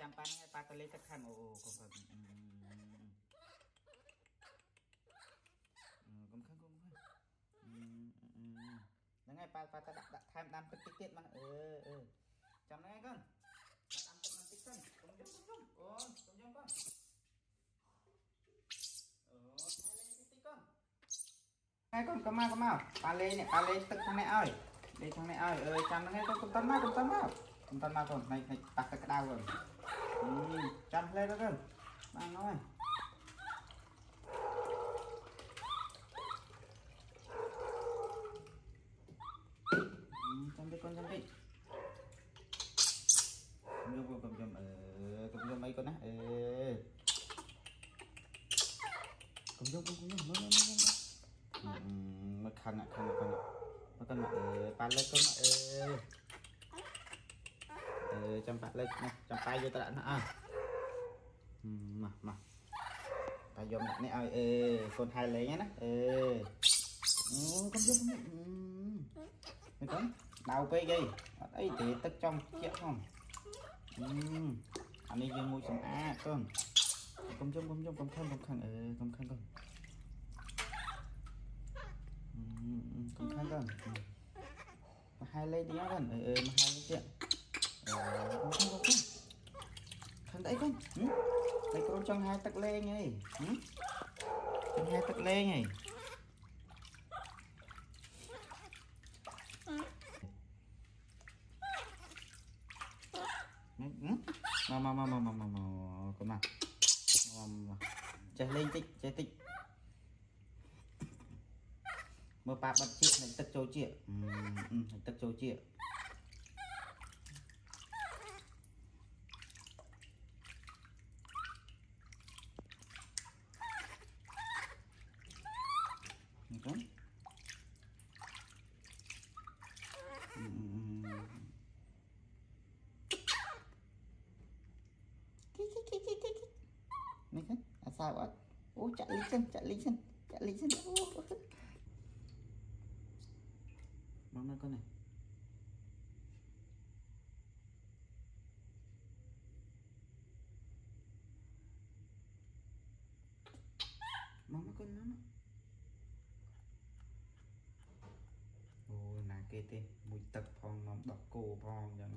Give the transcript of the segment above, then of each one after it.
ចាំប៉ាហ្នឹងប៉ាក៏លេទឹកខាងអូកុំខឹងកុំខឹងកុំខឹងហ្នឹងហើយប៉ាប៉ាទៅដាក់ដាក់ថែមដាំទឹកតិចទៀតមកអឺអឺចាំហ្នឹងហើយកូនដាក់ដាំទឹកបន្តិចសិនកុំយំកុំយំអូនកុំយំកូនអូថែលេងតិចតិចកូនហើយកូនកុំមកកុំមកប៉ាលេងនេះប៉ាលេងទឹកខាងនេះឲ្យលេងខាងនេះឲ្យអើយចាំហ្នឹងហើយកូនកុំតន់មកកុំតន់មកកុំតន់មកកូនផ្នែកផ្នែកប៉ះទឹកក្តៅកូន chăm lên đó cưng. Mang ơi ừ, chăm đi con, chăm đi. Cầm ờ, cầm cầm cầm cầm cầm mấy con á ờ. cầm cầm cầm cầm cầm cầm mà khăn ạ khăn ạ khăn ạ. Mà con mà ba lên con ạ ờ. chăm bạn lên nè កខាងខាងខាងមកកូនអឺប៉ាលើកូនអឺអឺចាំប៉ាលើកណាចាំប៉ាយកទៅដាក់ណាអើមកមកប៉ាយកដាក់នេះឲ្យអឺកូនហៅលេងណាអឺអូកុំយកកុំយកអឺកូនដៅពេកអីអត់អីទេទឹកចំជាក់ផងអានេះយើងមួយសម្អាតកូនកុំជុំកុំជុំកុំខឹងកុំខឹងអឺកុំខឹងកូនកុំខឹងកូនមកហើយលេងទៀតកូនអឺមកហើយលេងទៀតអឺកុំខឹងកុំខឹង Ada ikon. Hmm? Ada keroncong hai tắc leng ai. Ừ. Hmm? Keroncong hai tak leng ai. mà mà mà mà mà mà mà con mà chạy lên tích chè tích mơ bà bật chiếc này tất châu chịa ừ, ừ, ừ tất châu chịa dài quá ô chạy lên chân chạy lên chân chạy lên chân bóng ra con này. Bóng mama con mama ô là kê tên mùi tật phong, nó đọc cổ phong cho nó.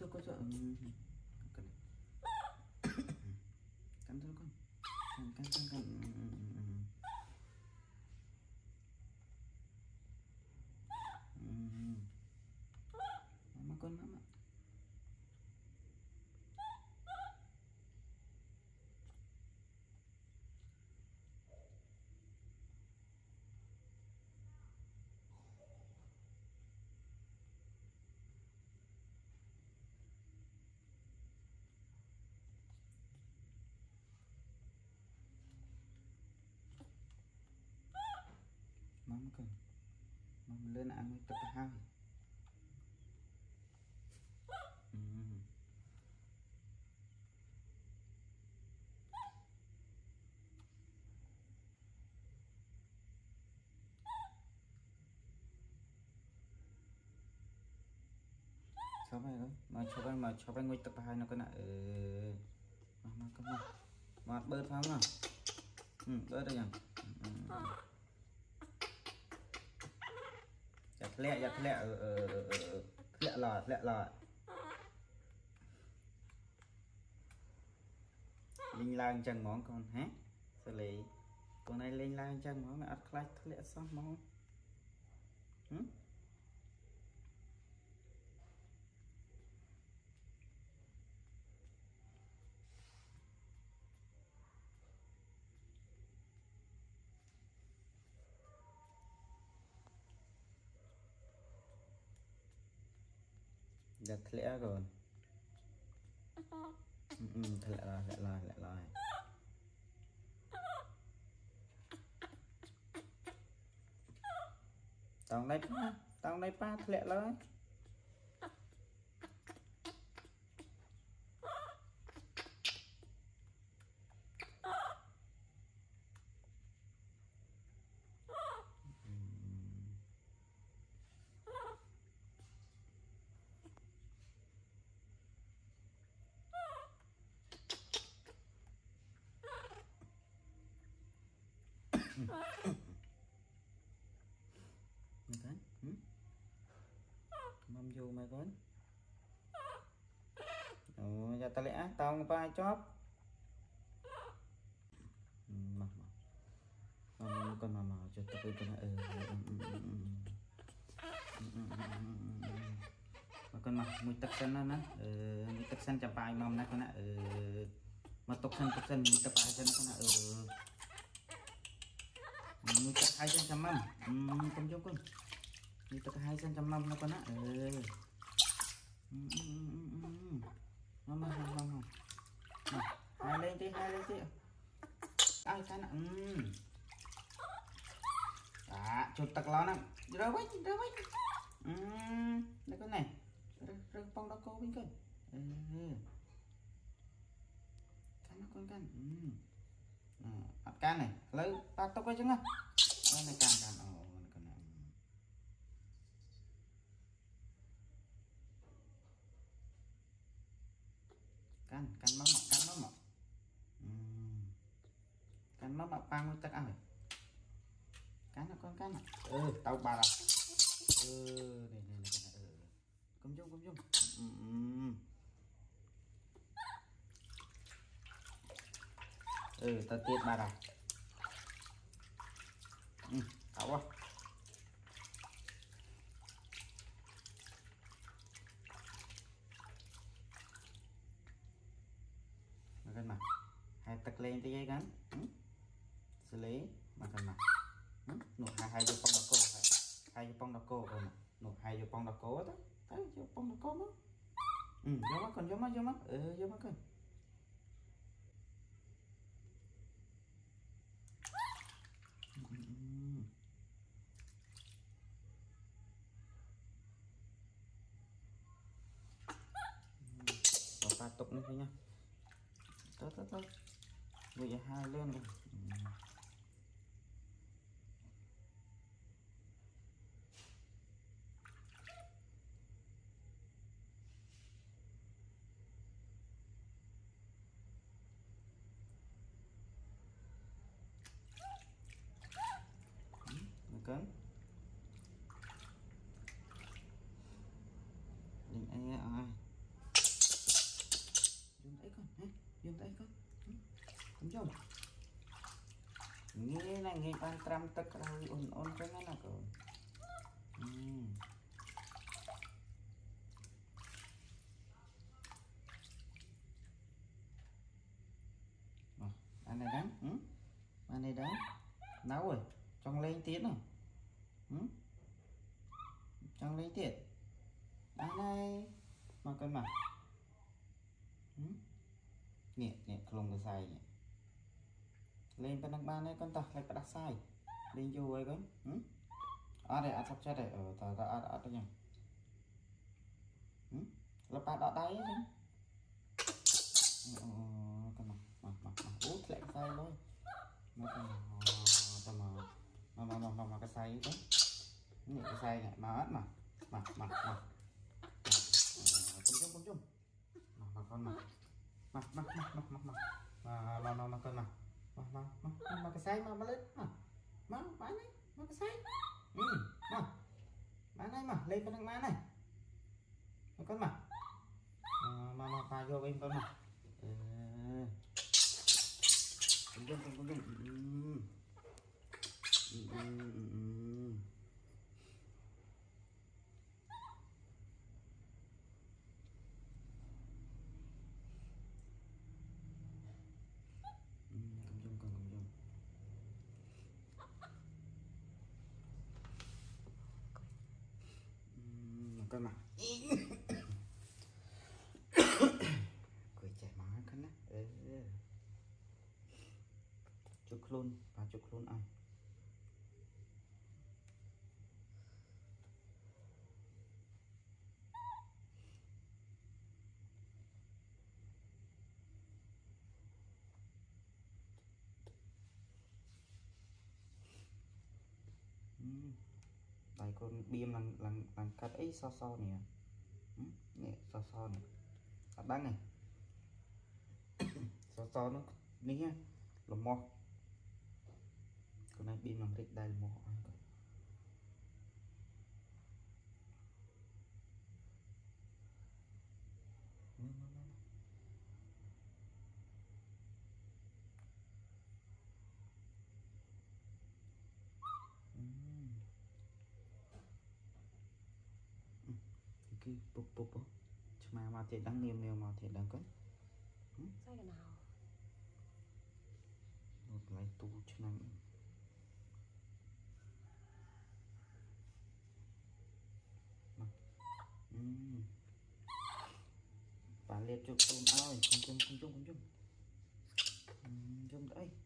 sợ con sợ cắn thôi con cắn cắn cắn. កមកកូនមកលឿនអាងុយទឹកទៅហើយអឺឈប់ហើយកូនមកឈប់ហើយមកឈប់ហើយងុយទឹកទៅហើយនៅកូនណាអឺមកមកកូនមកមកបឺតផងមកហឹមបឺតទៅ យ៉ាងយ៉ាធ្លាក់យ៉ាធ្លាក់អឺអឺធ្លាក់ឡធ្លាក់ឡលេងឡើងចឹងហ្មងកូនហ៎សលេកូនឯងលេងឡើងចឹងហ្មងមិនអត់ខ្លាចធ្លាក់សោះហ្មងហឹម យ៉ាងធ្លាក់កូនធ្លាក់ឡើយធ្លាក់ឡើយធ្លាក់ឡើយតង់ដៃប៉ាតង់ដៃប៉ាធ្លាក់ឡើយ មែនកូនម៉មយូមែនកូនអូយ៉ាតលិអាតោងប៉ាជាប់មកមកមកកូនមកមកចុះទៅកូនអឺមកកូនមកមួយទឹកសិនណាណាអឺមួយទឹកសិនចាំបាយមកណាកូនណាអឺមកទុកសិនទុកសិនមួយទឹកបាយសិនណាកូនណាអឺ មួយទឹកហើយសិនចាំម៉ាំកុំយំកូនមួយទឹកហើយសិនចាំម៉ាំណាកូនណាអឺម៉ាំម៉ាំម៉ាំម៉ាំម៉ាំលេងទេហើយលេងទេអើចាណាអឺអាជប់ទឹកឡោណារើវិញរើវិញអឺនេះកូនណែរើរើបងដល់កោវិញកូនអឺកាន់ណាកូនកាន់អឺ អត់កាន់ទេឥឡូវតាទុកអីចឹងណាអូនកាន់កាន់អូកាន់កាន់កាន់មកមកកាន់មកមកកាន់មកបាក់ប៉ាំងមួយទឹកអើកាន់ណាកូនកាន់ណាអឺទៅបាត់អើអឺនេះនេះនេះកុំយំកុំយំអឺ អឺទៅទៀតបាទហើយអឺអោះមកកាន់មកហើយទឹកលេងតិចឯងកាន់សលេមកកាន់មកនោះហើយហើយយកប៉ុងដកោហើយហើយយកប៉ុងដកោអូននោះហើយយកប៉ុងដកោទៅទៅយកប៉ុងដកោមកអឺយកមកកូនយកមកយកមកអឺយកមកកូន nữa thôi nha. tốt tốt tốt, Bây giờ hai lên rồi. បានត្រាំទឹកក្តៅអ៊ុនអ៊ុនចឹងណាកូនអឺអានេះដែរអានេះដែរណៅចង់លេងទៀតណាចង់លេងទៀតបានហើយមកកូនមកនេះនេះខ្លុំកសែងនេះ លេងប៉ណ្ណឹងបានទេកូនតោះលេងប្រដាសាយលេងយូរហើយកូនអត់ទេអត់ចាប់ចិត្តទេអឺតើតើអត់អត់ទេញ៉ឹងលប៉ាដកដៃទេអូកុំមកមកមកអូធ្លាក់ខ្សែមកមកទៅមកមកមកមកមកខ្សែទៅនេះខ្សែនេះមកអត់មកមកមកមកគុំជុំគុំជុំមកមកកូនមកមកមកមកមកមកមកមកមកកូនមក មកមកមកមកកសែងមកបលឹកមកមកបានហើយមកកសែងអឺមកបានហើយមកលេងប៉ុណ្ណឹងបានហើយមកកូនមកមកមកតាយកវិញកូនមកអឺគុំគុំគុំគុំ ទៅណាគួយចេះមកកណ្ណាអឺជួយខ្លួនបាទជួយខ្លួនអស់ យដៃកូនបៀមឡើងឡើងឡើងកាត់អីសសនេះនេះសសនេះអត់ដឹងទេសសនោះនេះលំោះកូនឯងបៀមឡើងរិចដៃលំោះអស់គាត់មើលមើលមើល គឺពុបពុបឆ្មាមកទៀតដឹងនាមនាមមកទៀតដឹងគាត់ Say it now. នៅកន្លែងទូឆ្នាំមកអឺប៉ាលាបជុកខ្លួនឲ្យកុំជុំកុំជុំកុំជុំជុំទៅអី